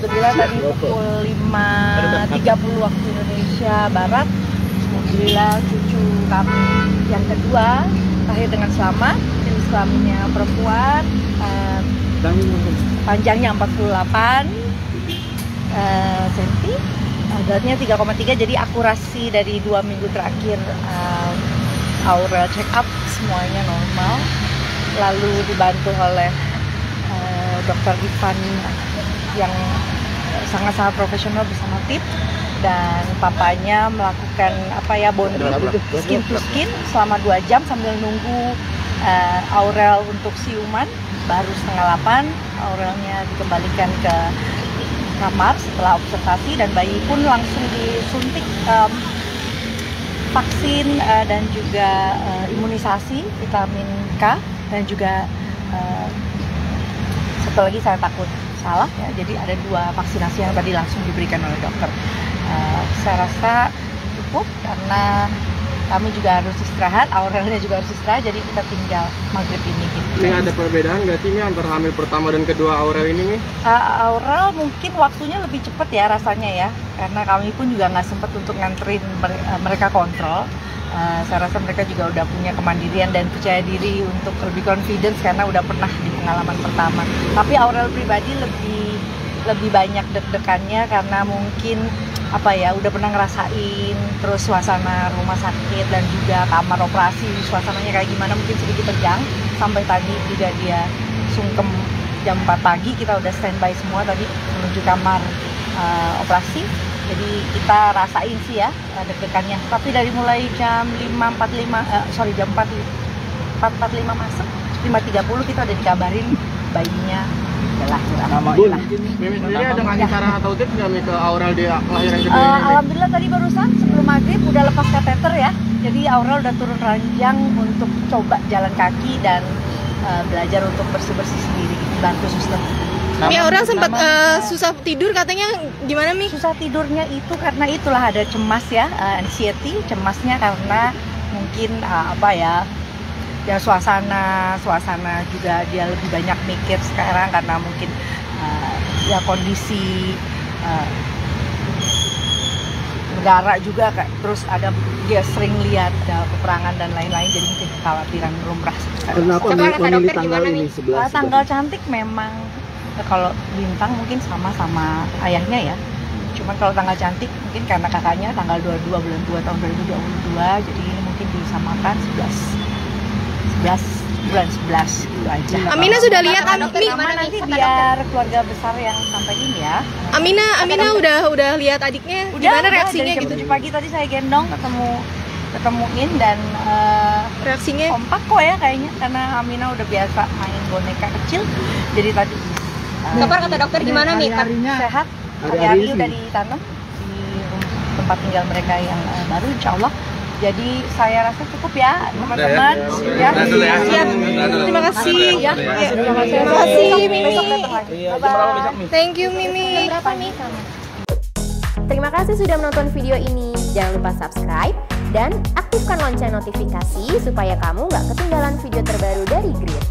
Alhamdulillah tadi pukul 5.30 waktu Indonesia Barat. Alhamdulillah cucu kami yang kedua lahir dengan selamat jenis kelaminnya perempuan eh, panjangnya 48 eh, cm beratnya 3,3 jadi akurasi dari dua minggu terakhir um, aura check up semuanya normal. Lalu dibantu oleh eh, dokter Ivan yang sangat-sangat profesional bersama tim dan papanya melakukan apa ya bonding skin to skin selama dua jam sambil nunggu eh, Aurel untuk siuman. Baru setengah delapan Aurelnya dikembalikan ke kamar setelah observasi dan bayi pun langsung disuntik em, vaksin eh, dan juga eh, imunisasi vitamin K dan juga eh, satu lagi saya takut salah ya. Jadi ada dua vaksinasi yang tadi langsung diberikan oleh dokter. Eh, saya rasa cukup karena kami juga harus istirahat Aurelnya juga harus istirahat jadi kita tinggal maghrib ini gitu. Ini ada perbedaan nggak sih antara hamil pertama dan kedua Aurel ini? Uh, Aurel mungkin waktunya lebih cepat ya rasanya ya karena kami pun juga nggak sempat untuk nganterin uh, mereka kontrol Uh, saya rasa mereka juga udah punya kemandirian dan percaya diri untuk lebih confidence karena udah pernah di pengalaman pertama. Tapi Aurel pribadi lebih lebih banyak deg-degannya karena mungkin apa ya udah pernah ngerasain terus suasana rumah sakit dan juga kamar operasi suasananya kayak gimana mungkin sedikit tegang. Sampai tadi juga dia sungkem jam 4 pagi kita udah standby semua tadi menuju kamar uh, operasi jadi kita rasain sih ya uh, deg-degannya. Tapi dari mulai jam 5.45 eh, sorry jam 4 4.45 masuk 5.30 kita udah dikabarin bayinya. Mimi sendiri ada ngasih saran atau tips nggak Mi ke Aurel di kelahiran kedua Eh, alhamdulillah tadi barusan sebelum maghrib udah lepas kateter ya. Jadi Aurel udah turun ranjang untuk coba jalan kaki dan eh, belajar untuk bersih-bersih sendiri bantu suster. Mi orang sempat Nama- eh, susah tidur katanya gimana Mi? Susah tidurnya itu karena itulah ada cemas ya, eh, anxiety, cemasnya karena mungkin eh, apa ya ya suasana suasana juga dia lebih banyak mikir sekarang karena mungkin eh, ya kondisi eh, negara juga kayak terus ada dia sering lihat ada peperangan dan lain-lain jadi mungkin kekhawatiran lumrah Kenapa memilih tanggal ini nih? 11? Tanggal cantik memang kalau bintang mungkin sama sama ayahnya ya. Cuman kalau tanggal cantik mungkin karena kakaknya tanggal 22 bulan 2 tahun 2022 jadi ini mungkin disamakan 11 11 bulan 11 gitu aja. Amina sudah lihat Kata Ami, dokter nanti biar keluarga besar yang sampai ini ya. Amina Amina udah udah lihat adiknya gimana udah, reaksinya dari jam gitu? 7 pagi tadi saya gendong ketemu ketemuin dan eh, Reaksinya kompak kok ya kayaknya karena Amina udah biasa main boneka kecil jadi tadi uh, Kabar kata dokter gimana Mi? sehat? Hari-hari udah ditanam di rum- tempat tinggal mereka yang uh, baru insya Allah. Jadi saya rasa cukup ya teman-teman. Ya, siap. Terima kasih. ya, ya. terima Terima kasih, Mimi. lagi. bye Thank you Mimi. berapa nih Terima kasih sudah menonton video ini. Jangan lupa subscribe dan aktifkan lonceng notifikasi supaya kamu nggak ketinggalan video terbaru dari Grid.